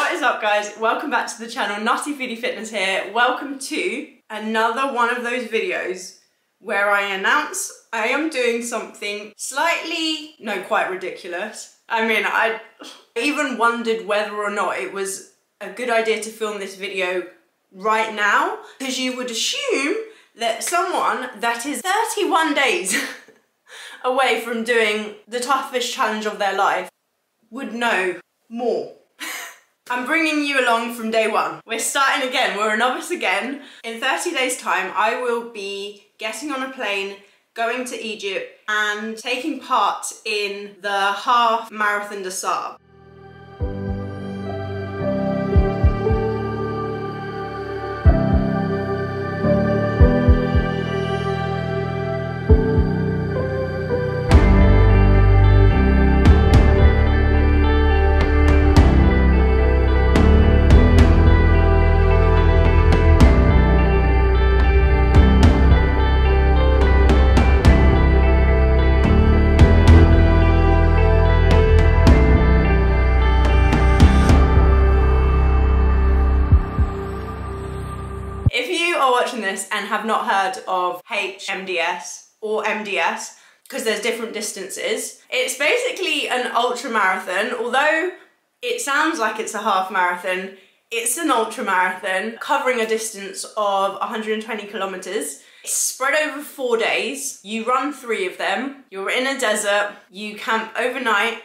What is up guys? Welcome back to the channel, Nutty Foodie Fitness here. Welcome to another one of those videos where I announce I am doing something slightly, no quite ridiculous. I mean, I even wondered whether or not it was a good idea to film this video right now because you would assume that someone that is 31 days away from doing the toughest challenge of their life would know more. I'm bringing you along from day one. We're starting again, we're a novice again. In 30 days time, I will be getting on a plane, going to Egypt and taking part in the half marathon des have not heard of HMDS or MDS, because there's different distances, it's basically an ultra marathon, although it sounds like it's a half marathon, it's an ultra marathon covering a distance of 120 kilometers. It's spread over four days. You run three of them. You're in a desert. You camp overnight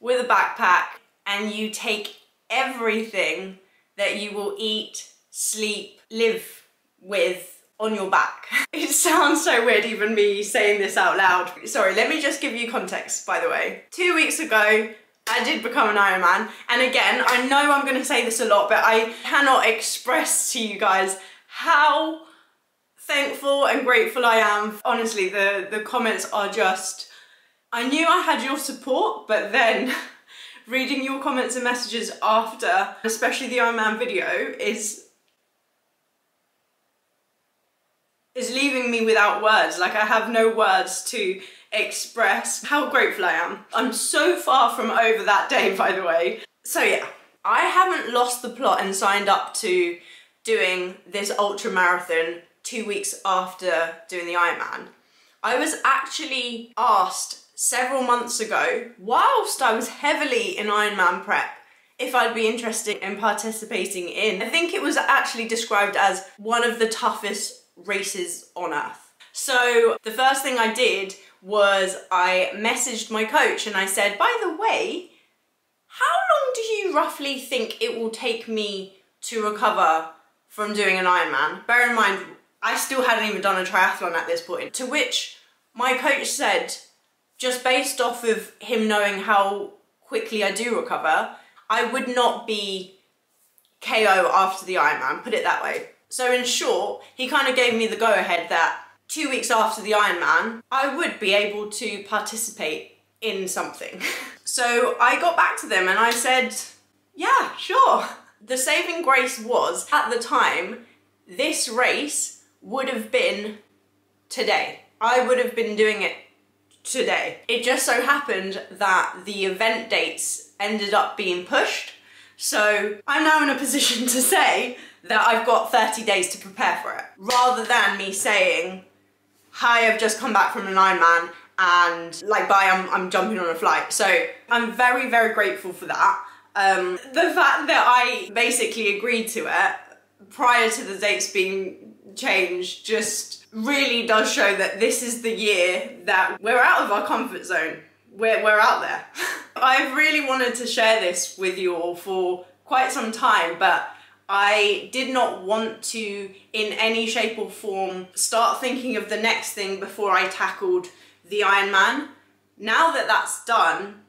with a backpack and you take everything that you will eat, sleep, live with on your back. It sounds so weird even me saying this out loud. Sorry, let me just give you context by the way. Two weeks ago, I did become an Iron Man. and again, I know I'm gonna say this a lot but I cannot express to you guys how thankful and grateful I am. Honestly, the, the comments are just, I knew I had your support but then reading your comments and messages after, especially the Iron Man video, is is leaving me without words. Like I have no words to express how grateful I am. I'm so far from over that day, by the way. So yeah, I haven't lost the plot and signed up to doing this ultra marathon two weeks after doing the Ironman. I was actually asked several months ago, whilst I was heavily in Ironman prep, if I'd be interested in participating in. I think it was actually described as one of the toughest races on earth. So the first thing I did was I messaged my coach and I said, by the way, how long do you roughly think it will take me to recover from doing an Ironman? Bear in mind, I still hadn't even done a triathlon at this point. To which my coach said, just based off of him knowing how quickly I do recover, I would not be KO after the Ironman, put it that way. So in short, he kind of gave me the go ahead that two weeks after the Ironman, I would be able to participate in something. so I got back to them and I said, yeah, sure. The saving grace was, at the time, this race would have been today. I would have been doing it today. It just so happened that the event dates ended up being pushed. So I'm now in a position to say that I've got 30 days to prepare for it, rather than me saying, hi, I've just come back from an Ironman and like bye, I'm, I'm jumping on a flight. So I'm very, very grateful for that. Um, the fact that I basically agreed to it prior to the dates being changed just really does show that this is the year that we're out of our comfort zone. We're, we're out there. I've really wanted to share this with you all for quite some time, but I did not want to, in any shape or form, start thinking of the next thing before I tackled the Iron Man. Now that that's done,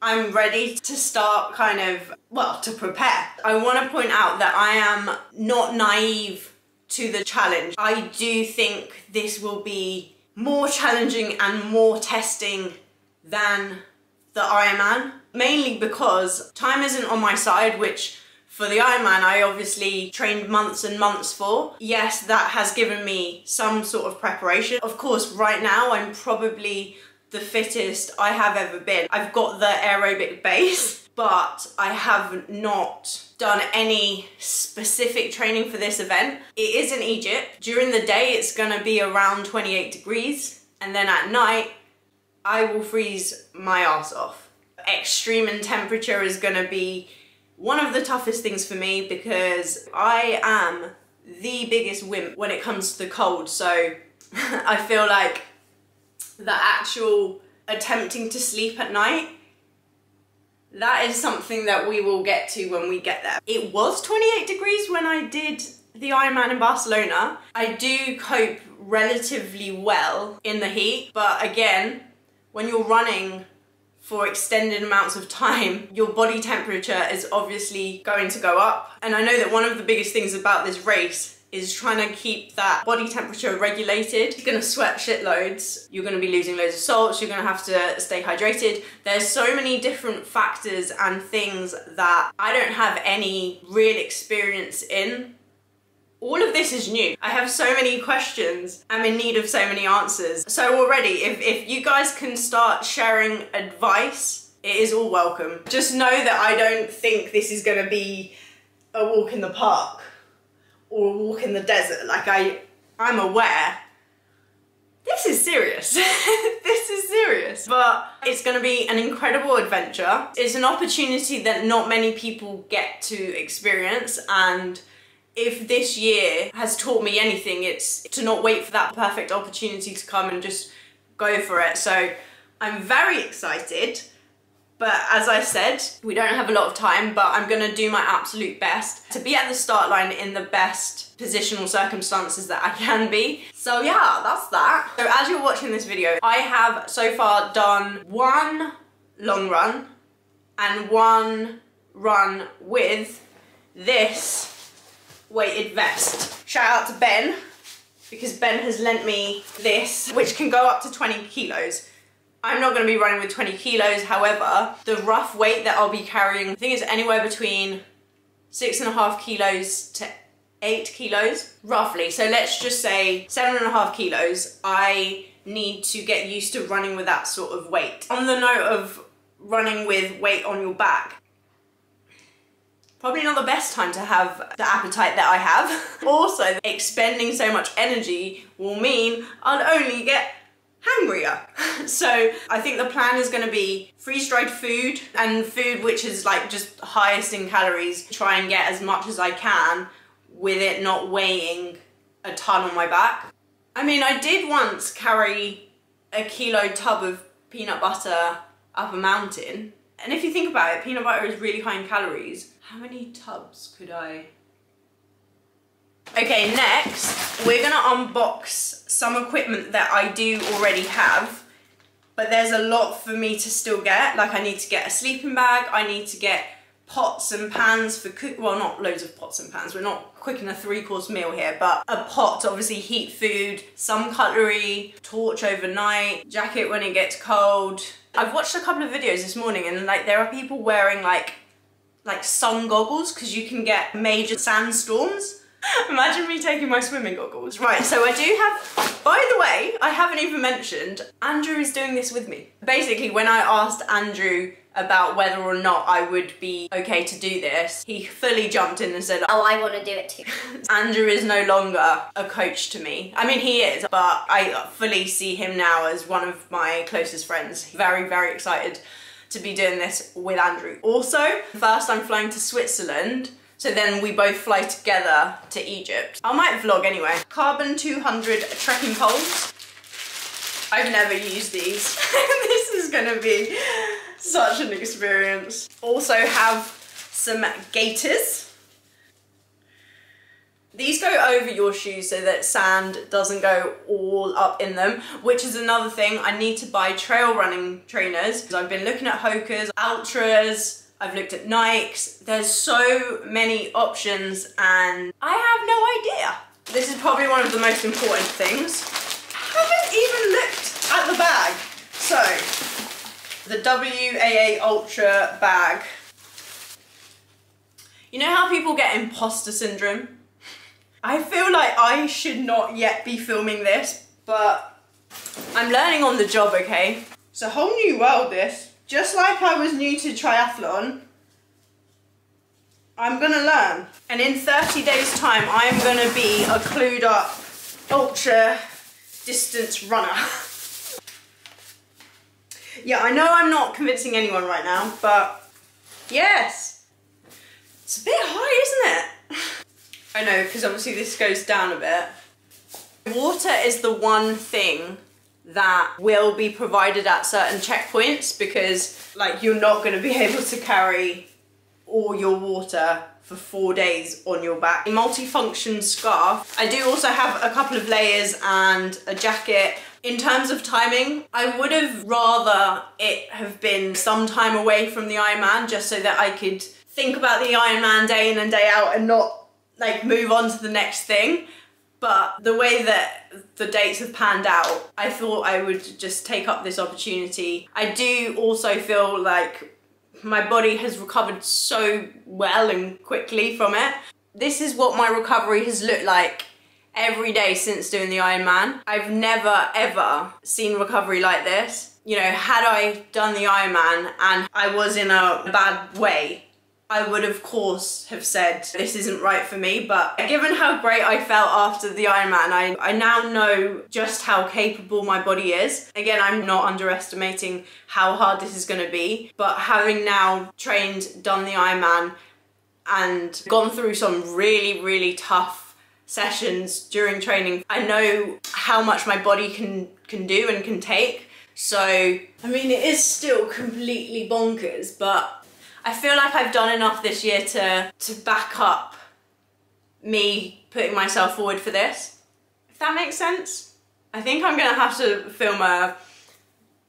I'm ready to start kind of, well, to prepare. I want to point out that I am not naive to the challenge. I do think this will be more challenging and more testing than the Ironman, mainly because time isn't on my side, which for the Ironman I obviously trained months and months for. Yes, that has given me some sort of preparation. Of course, right now I'm probably the fittest I have ever been. I've got the aerobic base, but I have not done any specific training for this event. It is in Egypt. During the day, it's gonna be around 28 degrees. And then at night, I will freeze my ass off. Extreme in temperature is gonna be one of the toughest things for me because I am the biggest wimp when it comes to the cold. So I feel like the actual attempting to sleep at night that is something that we will get to when we get there. It was 28 degrees when I did the Ironman in Barcelona. I do cope relatively well in the heat, but again, when you're running for extended amounts of time, your body temperature is obviously going to go up. And I know that one of the biggest things about this race is trying to keep that body temperature regulated. You're gonna sweat shitloads, you're gonna be losing loads of salts, you're gonna have to stay hydrated. There's so many different factors and things that I don't have any real experience in. All of this is new. I have so many questions. I'm in need of so many answers. So already, if, if you guys can start sharing advice, it is all welcome. Just know that I don't think this is gonna be a walk in the park or a walk in the desert. Like I, I'm aware this is serious. this is serious. But it's gonna be an incredible adventure. It's an opportunity that not many people get to experience and if this year has taught me anything, it's to not wait for that perfect opportunity to come and just go for it. So I'm very excited. But as I said, we don't have a lot of time, but I'm gonna do my absolute best to be at the start line in the best positional circumstances that I can be. So yeah, that's that. So as you're watching this video, I have so far done one long run and one run with this weighted vest. Shout out to Ben, because Ben has lent me this, which can go up to 20 kilos. I'm not going to be running with 20 kilos, however, the rough weight that I'll be carrying, I think is anywhere between six and a half kilos to eight kilos, roughly. So let's just say seven and a half kilos. I need to get used to running with that sort of weight. On the note of running with weight on your back, probably not the best time to have the appetite that I have. also, expending so much energy will mean I'll only get hungrier. so I think the plan is going to be freeze-dried food and food which is like just highest in calories. Try and get as much as I can with it not weighing a ton on my back. I mean, I did once carry a kilo tub of peanut butter up a mountain. And if you think about it, peanut butter is really high in calories. How many tubs could I Okay, next, we're gonna unbox some equipment that I do already have, but there's a lot for me to still get. Like I need to get a sleeping bag, I need to get pots and pans for cook, well not loads of pots and pans, we're not cooking a three course meal here, but a pot to obviously heat food, some cutlery, torch overnight, jacket when it gets cold. I've watched a couple of videos this morning and like there are people wearing like like sun goggles because you can get major sandstorms Imagine me taking my swimming goggles. Right, so I do have, by the way, I haven't even mentioned, Andrew is doing this with me. Basically, when I asked Andrew about whether or not I would be okay to do this, he fully jumped in and said, Oh, I want to do it too. Andrew is no longer a coach to me. I mean, he is, but I fully see him now as one of my closest friends. Very, very excited to be doing this with Andrew. Also, first I'm flying to Switzerland so then we both fly together to Egypt. I might vlog anyway. Carbon 200 trekking poles. I've never used these. this is gonna be such an experience. Also have some gaiters. These go over your shoes so that sand doesn't go all up in them, which is another thing. I need to buy trail running trainers. Because I've been looking at Hokas, Ultras, I've looked at Nikes. There's so many options and I have no idea. This is probably one of the most important things. I haven't even looked at the bag. So, the WAA Ultra bag. You know how people get imposter syndrome? I feel like I should not yet be filming this, but I'm learning on the job, okay? It's a whole new world, this. Just like I was new to triathlon, I'm gonna learn. And in 30 days time, I'm gonna be a clued up ultra distance runner. yeah, I know I'm not convincing anyone right now, but yes. It's a bit high, isn't it? I know, because obviously this goes down a bit. Water is the one thing that will be provided at certain checkpoints because like you're not going to be able to carry all your water for four days on your back. A multifunction scarf. I do also have a couple of layers and a jacket. In terms of timing, I would have rather it have been some time away from the Ironman just so that I could think about the Ironman day in and day out and not like move on to the next thing. But the way that the dates have panned out, I thought I would just take up this opportunity. I do also feel like my body has recovered so well and quickly from it. This is what my recovery has looked like every day since doing the Ironman. I've never ever seen recovery like this. You know, had I done the Ironman and I was in a bad way, I would of course have said this isn't right for me but given how great I felt after the Ironman I, I now know just how capable my body is. Again I'm not underestimating how hard this is going to be but having now trained, done the Ironman and gone through some really really tough sessions during training I know how much my body can can do and can take so I mean it is still completely bonkers but I feel like I've done enough this year to, to back up me putting myself forward for this. If that makes sense. I think I'm gonna have to film a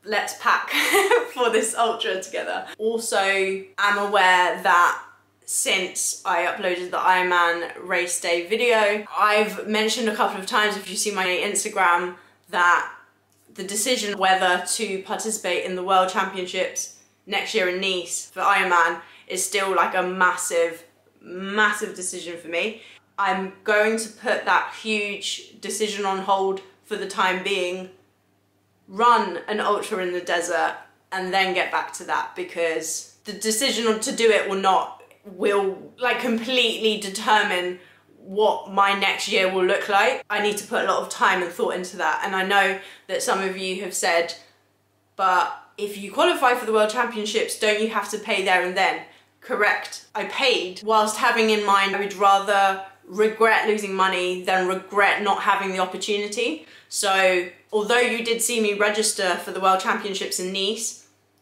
let's pack for this ultra together. Also, I'm aware that since I uploaded the Ironman race day video, I've mentioned a couple of times if you see my Instagram that the decision whether to participate in the World Championships next year in Nice for Ironman is still like a massive, massive decision for me. I'm going to put that huge decision on hold for the time being, run an ultra in the desert and then get back to that because the decision to do it will not, will like completely determine what my next year will look like. I need to put a lot of time and thought into that and I know that some of you have said, but if you qualify for the World Championships, don't you have to pay there and then? Correct. I paid whilst having in mind I would rather regret losing money than regret not having the opportunity. So although you did see me register for the World Championships in Nice,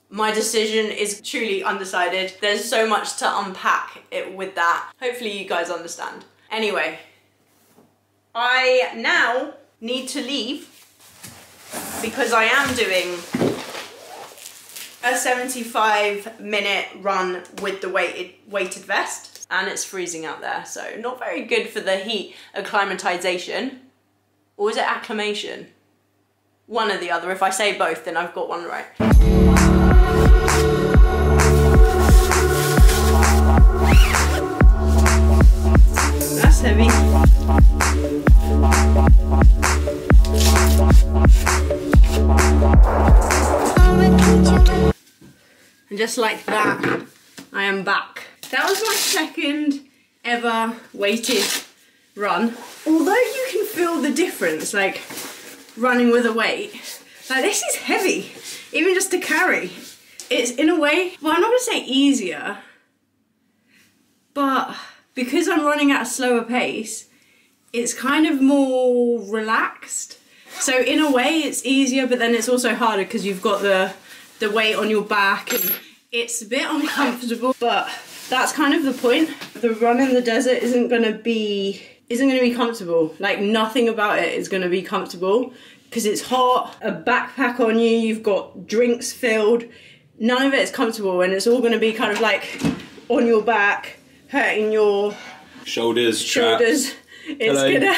my decision is truly undecided. There's so much to unpack it with that. Hopefully you guys understand. Anyway, I now need to leave because I am doing a 75 minute run with the weighted, weighted vest and it's freezing out there so not very good for the heat acclimatization or is it acclimation? One or the other. If I say both then I've got one right. And just like that, I am back. That was my second ever weighted run. Although you can feel the difference, like running with a weight, like this is heavy, even just to carry. It's in a way, well I'm not gonna say easier, but because I'm running at a slower pace, it's kind of more relaxed. So in a way it's easier, but then it's also harder because you've got the the weight on your back and it's a bit uncomfortable, but that's kind of the point. The run in the desert isn't gonna be isn't gonna be comfortable. Like nothing about it is gonna be comfortable because it's hot, a backpack on you, you've got drinks filled. None of it is comfortable and it's all gonna be kind of like on your back, hurting your shoulders, shoulders. Traps. It's Hello. gonna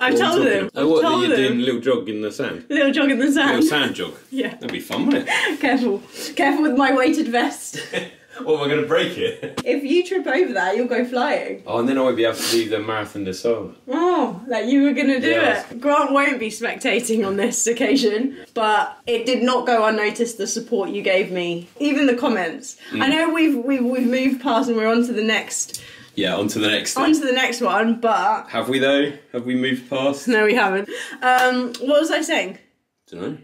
I've told him. Oh, what? Told you're doing a little jog in the sand? A Little jog in the sand. Little sand jog? Yeah. That'd be fun, wouldn't it? Careful. Careful with my weighted vest. What, am I going to break it? If you trip over that, you'll go flying. Oh, and then I won't be able to do the Marathon de Sol. Oh, like you were gonna do Yes. it. Grant won't be spectating on this occasion, but it did not go unnoticed the support you gave me, even the comments. I know we've we've we've moved past and we're on to the next Yeah, on to the next on to the next one, but Have we though? Have we moved past? no, we haven't. Um, what was I saying? Don't know.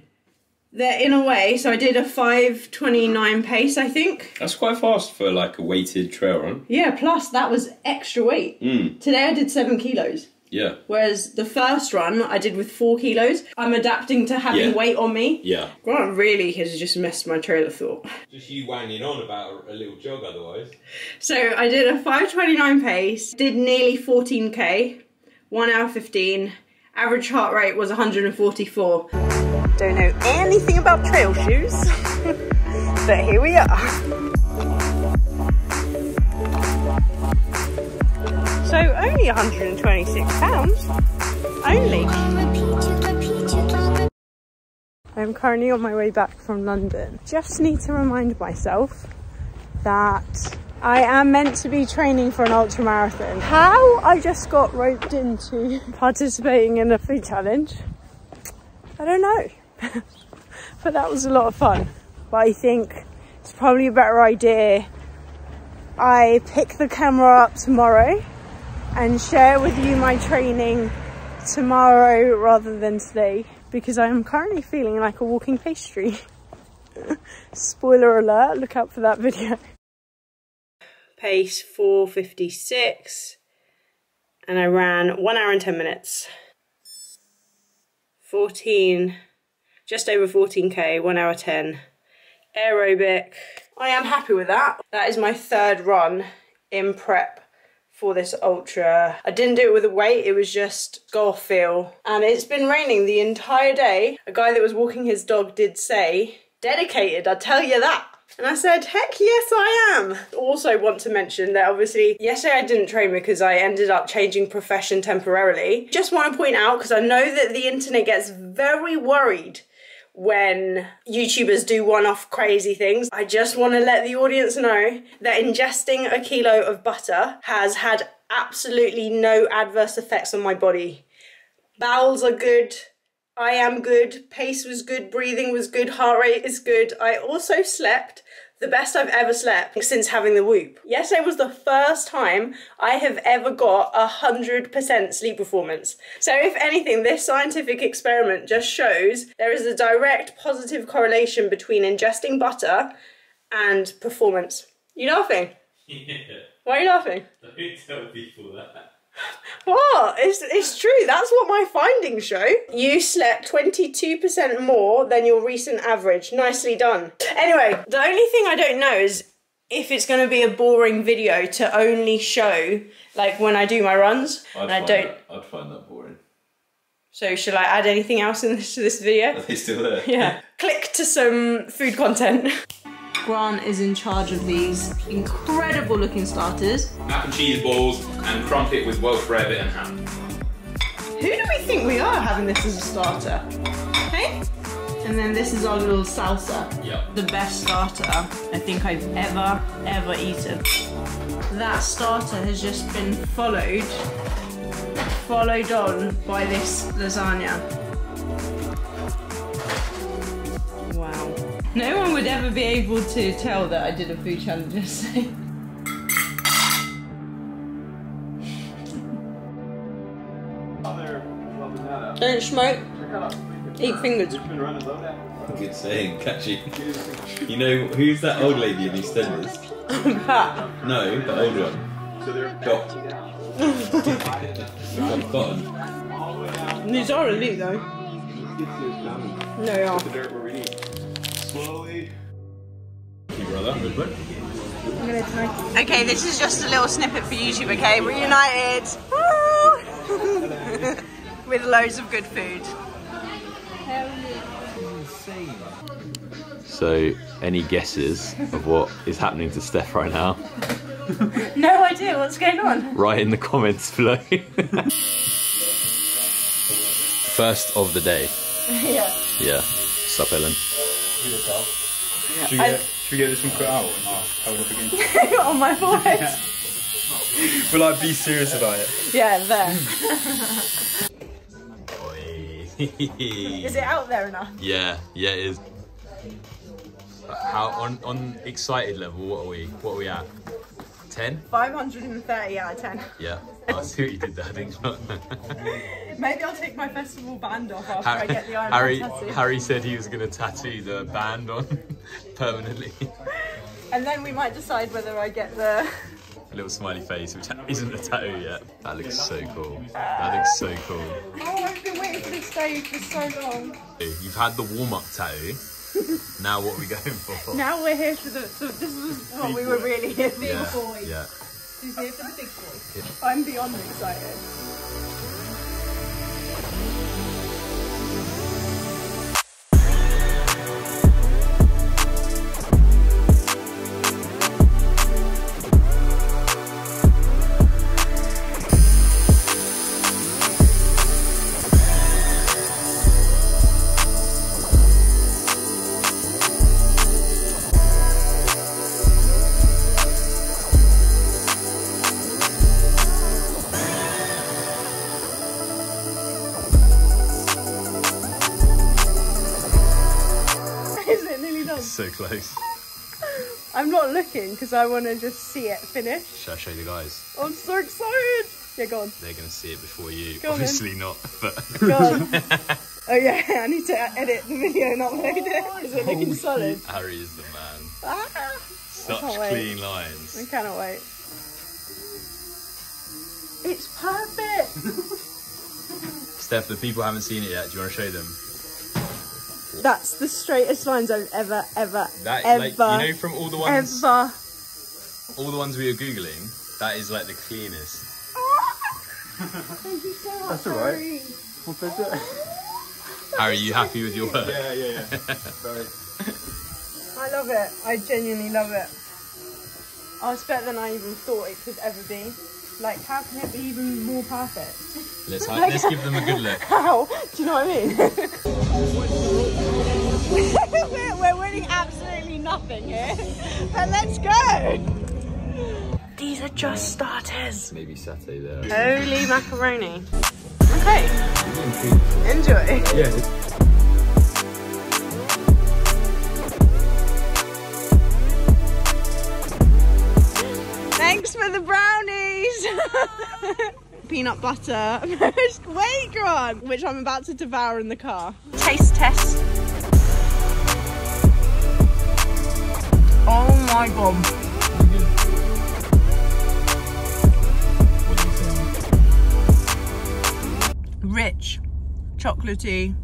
They're in a way. So I did a five twenty nine pace, I think. That's quite fast for like a weighted trail run. Yeah. Plus that was extra weight. Mm, Today I did seven kilos. yeah. Whereas the first run I did with four kilos. I'm adapting to having Yeah. weight on me. Yeah. Grant really has just messed my trail of thought. Just you wanging on about a little jog otherwise. So I did a 529 pace, did nearly 14k, 1 hour 15, average heart rate was 144. Don't know anything about trail shoes, but here we are. So only 126 pounds. Only. I'm currently on my way back from London. Just need to remind myself that I am meant to be training for an ultra marathon. How I just got roped into participating in a food challenge, I don't know. but that was a lot of fun. But I think it's probably a better idea I pick the camera up tomorrow and share with you my training tomorrow rather than today because I am currently feeling like a walking pastry. Spoiler alert, look out for that video. Pace 456 and I ran 1 hour and 10 minutes. 14, just over 14k, 1 hour 10. Aerobic. I am happy with that. That is my third run in prep for this ultra. I didn't do it with a weight, it was just go off feel. And it's been raining the entire day. A guy that was walking his dog did say, dedicated, I tell you that. And I said, heck yes I am. Also want to mention that obviously yesterday I didn't train because I ended up changing profession temporarily. Just want to point out, because I know that the internet gets very worried when YouTubers do one off crazy things. I just want to let the audience know that ingesting a kilo of butter has had absolutely no adverse effects on my body. Bowels are good. I am good. Pace was good. Breathing was good. Heart rate is good. I also slept the best I've ever slept since having the whoop. Yesterday was the first time I have ever got a hundred percent sleep performance. So if anything, this scientific experiment just shows there is a direct positive correlation between ingesting butter and performance. You laughing? Yeah. Why are you laughing? Don't tell people that. What? It's, it's true. That's what my findings show. You slept 22% more than your recent average. Nicely done. Anyway, the only thing I don't know is if it's going to be a boring video to only show like when I do my runs. and I don't. I'd find that boring. So shall I add anything else in this, to this video? Are they still there? Yeah. Click to some food content. Grant is in charge of these incredible looking starters. Mac and cheese balls and crumpet with Welsh rarebit and ham. Who do we think we are having this as a starter? Hey? And then this is our little salsa. Yep. The best starter I think I've ever, ever eaten. That starter has just been followed, followed on by this lasagna. No one would ever be able to tell that I did a food challenge yesterday. Don't smoke. Eat fingers. Good saying, catchy. You know, who's that old lady in EastEnders? Pat. No, the old one. Dot. Dot Cotton. These are elite though. No, they are. Slowly. You brother. Good work. Okay, this is just a little snippet for YouTube, okay? Reunited! With loads of good food. So, any guesses of what is happening to Steph right now? No idea what's going on. Write in the comments below. First of the day. Yeah. Yeah. Sup, Ellen? I, Should we get this one cut out and I'll hold up again? on my forehead. but like, be serious about it. Yeah, there. is it out there enough? yeah, yeah, it is. How on on excited level? What are we? What are we at? Ten? 530 out of 10. Yeah. I see what you did there, didn't you? Maybe I'll take my festival band off after I Harry, get the Iron Harry, Man tattoo. Harry said he was going to tattoo the band on permanently. And then we might decide whether I get the. A little smiley face, which isn't a tattoo yet. That looks so cool. That looks so cool. Oh, I've been waiting for this day for so long. You've had the warm up tattoo. now what are we going for? Now we're here for the. So this was what we were really here for. yeah, yeah. Who's here for the big boy? I'm beyond excited. Close. I'm not looking because I want to just see it finish. Shall I show the guys? I'm so excited. Yeah, go on. They're going to see it before you. Go on. Obviously not, but. Go on. oh yeah, I need to edit the video and upload it. Is it looking solid? Harry is the man. Ah, Such wait. clean lines. I cannot wait. It's perfect. Steph, the people haven't seen it yet. Do you want to show them? That's the straightest lines I've ever, ever, That, ever, like, you know, from all the ones, ever. all the ones we were googling, that is like the cleanest. Thank you so much. That's all right. Harry. What is it? Harry, are you happy with your work? Yeah, yeah, yeah. Very. I love it. I genuinely love it. Oh, it's better than I even thought it could ever be. Like, how can it be even more perfect? Let's, let's give them a good look. How? Do you know what I mean? We're, we're winning absolutely nothing here. But let's go! These are just starters. Maybe satay there. Holy macaroni. Okay. Enjoy. Yeah. Thanks for the brownies. Peanut butter. Wait, Grant, which I'm about to devour in the car. Taste test. Oh my. Rich, chocolatey.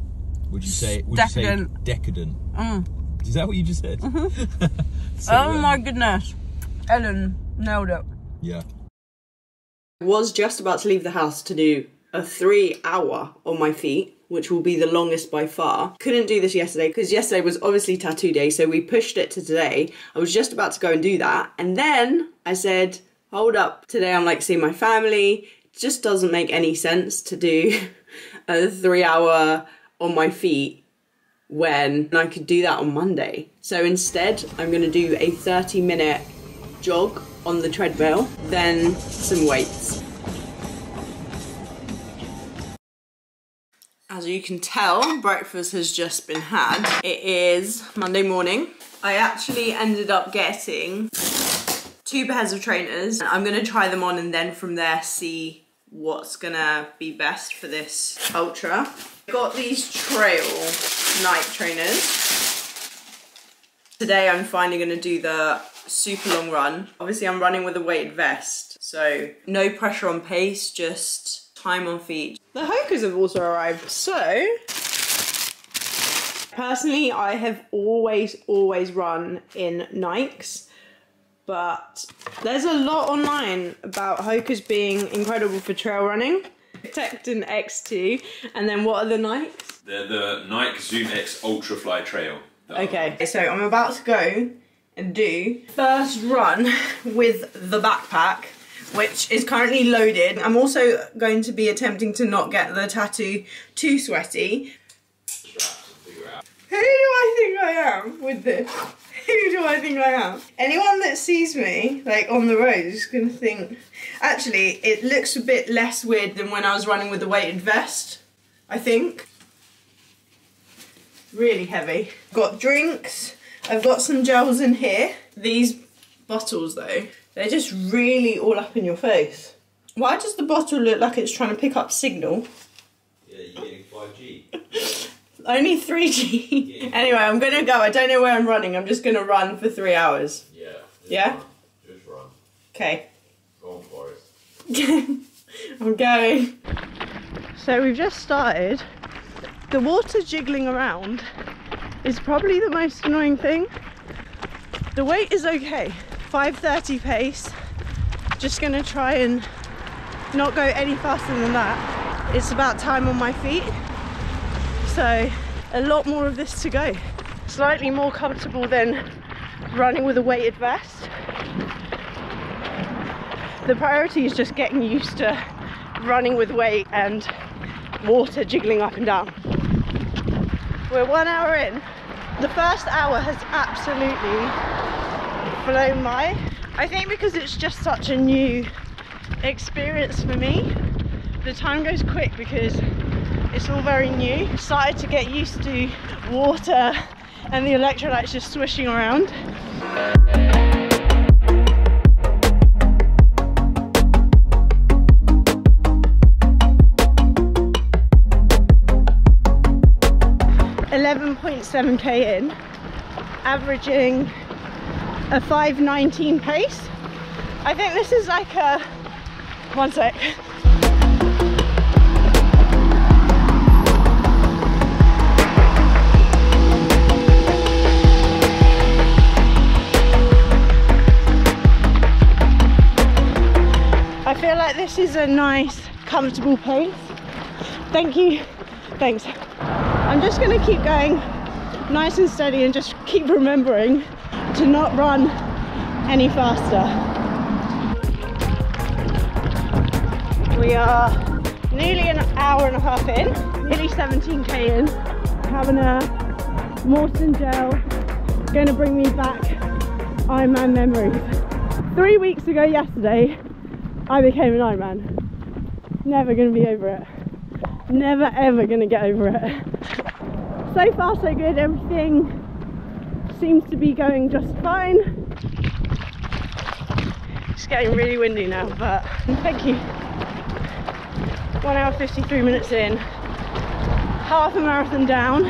Would you say? Would Decadent. you say decadent? Mm. Is that what you just said? So, Oh um, my goodness. Ellen nailed it. Yeah. was just about to leave the house to do a three hour on my feet, which will be the longest by far. Couldn't do this yesterday because yesterday was obviously tattoo day, so we pushed it to today. I was just about to go and do that, and then I said, Hold up, today I'm like seeing my family. It just doesn't make any sense to do a three hour on my feet when I could do that on Monday. So instead, I'm to do a 30 minute jog on the treadmill, then some weights. As you can tell, breakfast has just been had. It is Monday morning. I actually ended up getting two pairs of trainers. I'm gonna try them on and then from there see what's gonna be best for this ultra. Got these trail Nike trainers. Today I'm finally gonna do the super long run. Obviously I'm running with a weighted vest, so no pressure on pace, just time on feet. The Hokas have also arrived, so personally I have always, always run in Nikes but there's a lot online about Hokas being incredible for trail running. Tecton X2, and then what are the Nikes? They're the Nike Zoom X Ultrafly Trail. Okay, so I'm about to go and do first run with the backpack, which is currently loaded. I'm also going to be attempting to not get the tattoo too sweaty. Who do I think I am with this? Who do I think I am? Anyone that sees me, like on the road, is gonna think. Actually, it looks a bit less weird than when I was running with the weighted vest. I think. Really heavy. Got drinks. I've got some gels in here. These bottles, though, they're just really all up in your face. Why does the bottle look like it's trying to pick up signal? Yeah, you're getting 5G. Only 3G. anyway, I'm gonna go. I don't know where I'm running. I'm just gonna run for three hours. Yeah. Yeah? Run. Just run. Okay. Go on, Forrest. I'm going. So we've just started. The water jiggling around is probably the most annoying thing. The weight is okay. 5.30 pace. Just gonna try and not go any faster than that. It's about time on my feet. So a lot more of this to go. Slightly more comfortable than running with a weighted vest. The priority is just getting used to running with weight and water jiggling up and down. We're one hour in. The first hour has absolutely flown by. I think because it's just such a new experience for me, the time goes quick because it's all very new. Started to get used to water and the electrolytes just swishing around. Eleven point seven k in, averaging a five nineteen pace. I think this is like a one sec. I feel like this is a nice, comfortable pace. Thank you. Thanks. I'm just going to keep going nice and steady and just keep remembering to not run any faster. We are nearly an hour and a half in, nearly 17k in, having a Maurten gel, going to bring me back Ironman memories. Three weeks ago yesterday, I became an Ironman. Never going to be over it. Never ever going to get over it. So far so good, everything seems to be going just fine. It's getting really windy now, but thank you. One hour 53 minutes in, half a marathon down,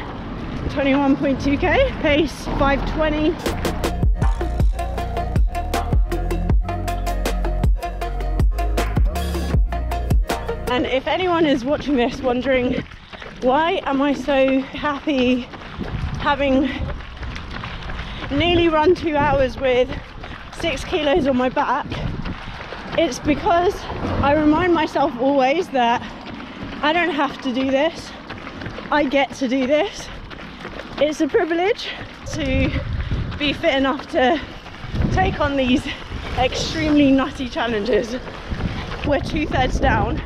21.2k, pace 520. And if anyone is watching this wondering why am I so happy having nearly run two hours with six kilos on my back, it's because I remind myself always that I don't have to do this, I get to do this. It's a privilege to be fit enough to take on these extremely nutty challenges. We're two thirds down.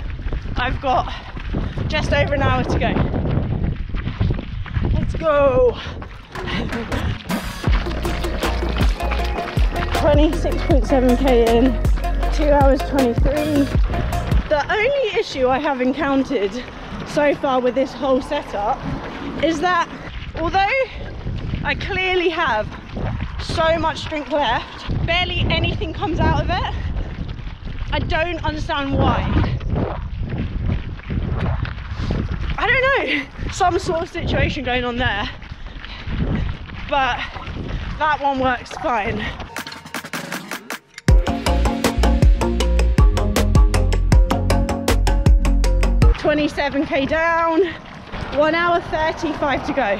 I've got just over an hour to go. Let's go. 26.7k in, 2 hours 23. The only issue I have encountered so far with this whole setup is that although I clearly have so much drink left, barely anything comes out of it. I don't understand why. I don't know, some sort of situation going on there. But that one works fine. Twenty-seven k down, one hour thirty-five to go.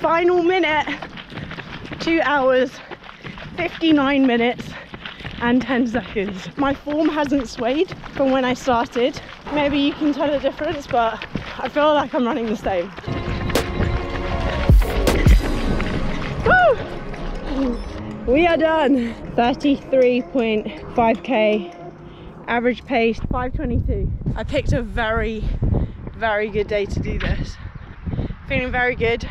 final minute two hours 59 minutes and 10 seconds. My form hasn't swayed from when i started maybe you can tell the difference but i feel like i'm running the same Woo! We are done. 33.5k, average pace 522. I picked a very, very good day to do this. Feeling very good.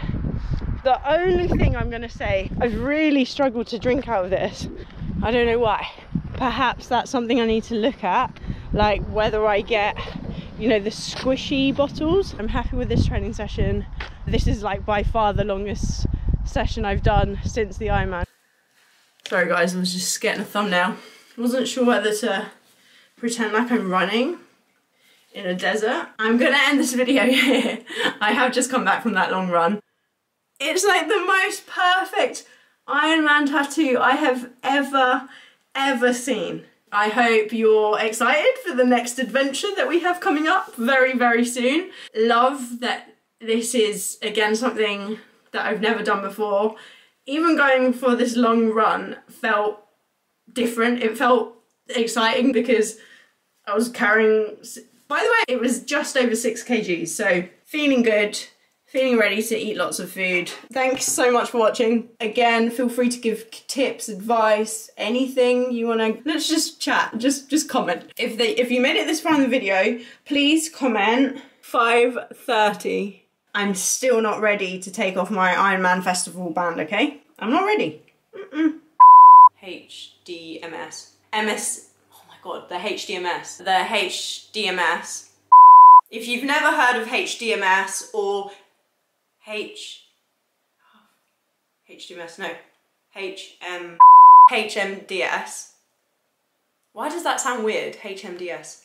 The only thing I'm gonna say, I've really struggled to drink out of this. I don't know why. Perhaps that's something I need to look at, like whether I get, you know, the squishy bottles. I'm happy with this training session. This is like by far the longest session I've done since the Ironman. Sorry guys, I was just getting a thumbnail. I wasn't sure whether to pretend like I'm running in a desert. I'm gonna end this video here. I have just come back from that long run. It's like the most perfect Ironman tattoo I have ever, ever seen. I hope you're excited for the next adventure that we have coming up very, very soon. Love that this is, again, something that I've never done before. Even going for this long run felt different. It felt exciting because I was carrying, by the way, it was just over six kgs, so feeling good feeling ready to eat lots of food. Thanks so much for watching. Again, feel free to give tips, advice, anything you want to. Let's just chat. Just just comment. If they if you made it this far in the video, please comment. 5:30. I'm still not ready to take off my Ironman Festival band. Okay, I'm not ready. Mm -mm. HDMS. MS. Oh my god, the HDMS. The HDMS. If you've never heard of HDMS or H oh, HDMS, no. HM HMDS. Why does that sound weird? HMDS.